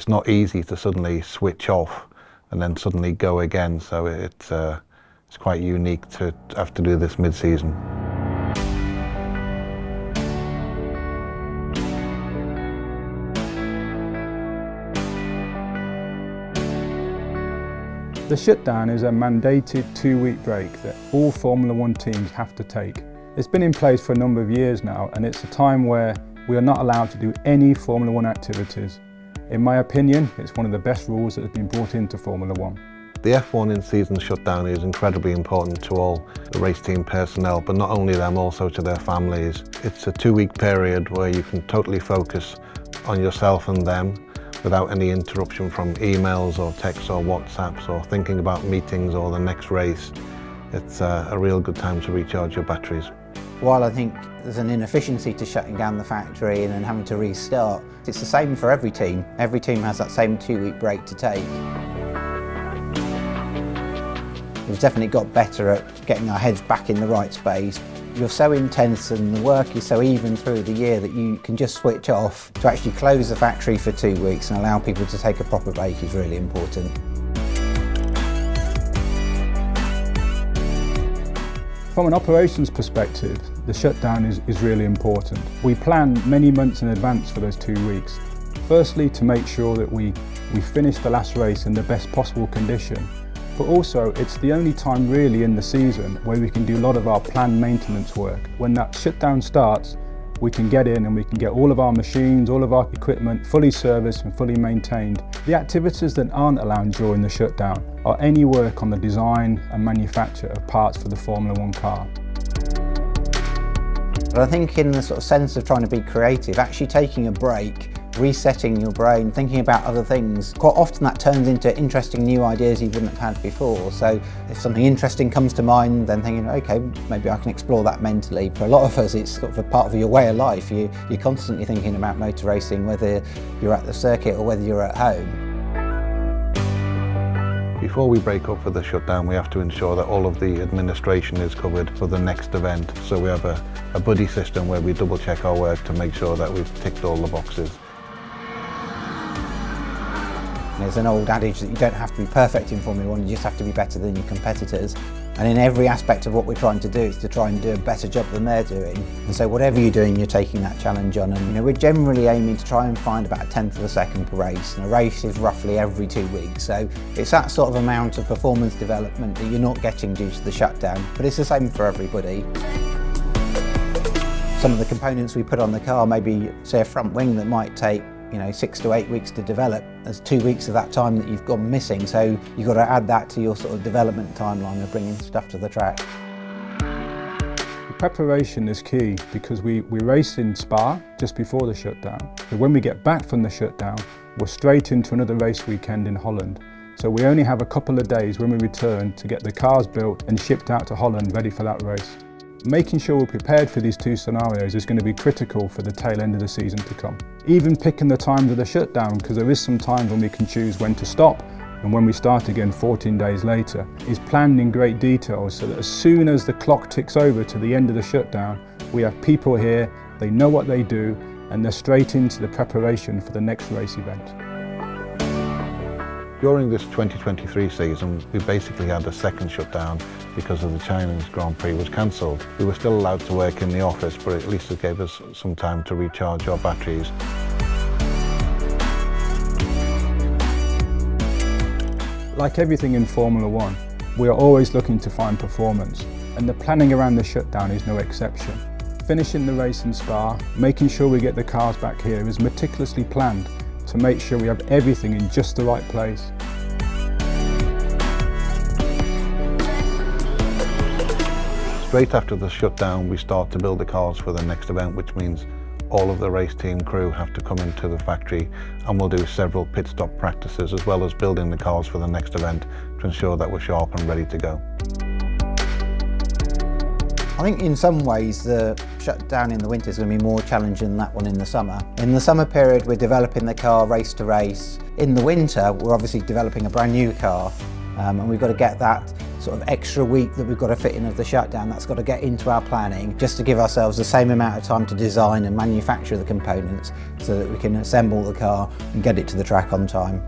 it's not easy to suddenly switch off and then suddenly go again. So it's, uh, it's quite unique to have to do this mid-season. The shutdown is a mandated two-week break that all Formula One teams have to take. It's been in place for a number of years now and it's a time where we are not allowed to do any Formula One activities. In my opinion, it's one of the best rules that has been brought into Formula One. The F1 in-season shutdown is incredibly important to all the race team personnel, but not only them, also to their families. It's a two-week period where you can totally focus on yourself and them without any interruption from emails or texts or WhatsApps or thinking about meetings or the next race. It's a, a real good time to recharge your batteries. While I think there's an inefficiency to shutting down the factory and then having to restart, it's the same for every team. Every team has that same two-week break to take. We've definitely got better at getting our heads back in the right space, you're so intense and the work is so even through the year that you can just switch off. To actually close the factory for two weeks and allow people to take a proper break is really important. From an operations perspective, the shutdown is, is really important. We plan many months in advance for those two weeks. Firstly, to make sure that we, we finish the last race in the best possible condition but also it's the only time really in the season where we can do a lot of our planned maintenance work. When that shutdown starts, we can get in and we can get all of our machines, all of our equipment fully serviced and fully maintained. The activities that aren't allowed during the shutdown are any work on the design and manufacture of parts for the Formula One car. But I think in the sort of sense of trying to be creative, actually taking a break resetting your brain, thinking about other things. Quite often that turns into interesting new ideas you wouldn't have had before. So if something interesting comes to mind, then thinking, okay, maybe I can explore that mentally. For a lot of us, it's sort of a part of your way of life. You, you're constantly thinking about motor racing, whether you're at the circuit or whether you're at home. Before we break up for the shutdown, we have to ensure that all of the administration is covered for the next event. So we have a, a buddy system where we double check our work to make sure that we've ticked all the boxes. There's an old adage that you don't have to be perfect in Formula One, you just have to be better than your competitors. And in every aspect of what we're trying to do is to try and do a better job than they're doing. And so whatever you're doing, you're taking that challenge on. And you know, we're generally aiming to try and find about a tenth of a second per race. And a race is roughly every two weeks. So it's that sort of amount of performance development that you're not getting due to the shutdown. But it's the same for everybody. Some of the components we put on the car, maybe say a front wing that might take you know, six to eight weeks to develop. There's two weeks of that time that you've gone missing, so you've got to add that to your sort of development timeline of bringing stuff to the track. Preparation is key because we, we race in Spa just before the shutdown. So when we get back from the shutdown, we're straight into another race weekend in Holland. So we only have a couple of days when we return to get the cars built and shipped out to Holland ready for that race. Making sure we're prepared for these two scenarios is going to be critical for the tail end of the season to come. Even picking the times of the shutdown, because there is some times when we can choose when to stop and when we start again 14 days later, is planned in great detail so that as soon as the clock ticks over to the end of the shutdown, we have people here, they know what they do, and they're straight into the preparation for the next race event. During this 2023 season, we basically had a second shutdown because of the Chinese Grand Prix was cancelled. We were still allowed to work in the office, but at least it gave us some time to recharge our batteries. Like everything in Formula One, we are always looking to find performance, and the planning around the shutdown is no exception. Finishing the race in Spa, making sure we get the cars back here is meticulously planned to make sure we have everything in just the right place. Straight after the shutdown, we start to build the cars for the next event, which means all of the race team crew have to come into the factory and we'll do several pit stop practices as well as building the cars for the next event to ensure that we're sharp and ready to go. I think in some ways the shutdown in the winter is going to be more challenging than that one in the summer. In the summer period we're developing the car race to race. In the winter we're obviously developing a brand new car um, and we've got to get that sort of extra week that we've got to fit in of the shutdown, that's got to get into our planning just to give ourselves the same amount of time to design and manufacture the components so that we can assemble the car and get it to the track on time.